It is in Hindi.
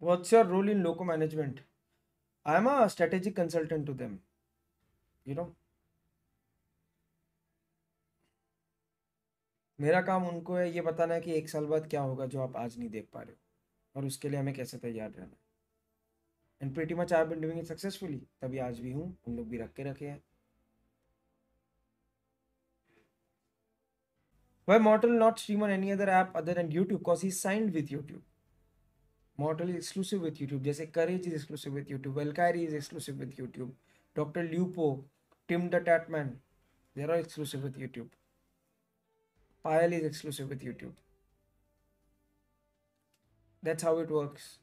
what's your role in loco management i am a strategic consultant to them you know मेरा काम उनको है ये बताना है कि एक साल बाद क्या होगा जो आप आज नहीं देख पा रहे हो और उसके लिए हमें कैसे तैयार रहना and pretty much I been doing it successfully तभी आज भी हूँ उन लोग भी रख के रखे हैं why Mortal not stream on any other app other and YouTube cause he signed with YouTube Mortal is exclusive with YouTube. Jaise Courage is exclusive with YouTube. Valkyrie is exclusive with YouTube. Dr. Lupo, Tim the Tatman, they are all exclusive with YouTube. Payal is exclusive with YouTube. That's how it works.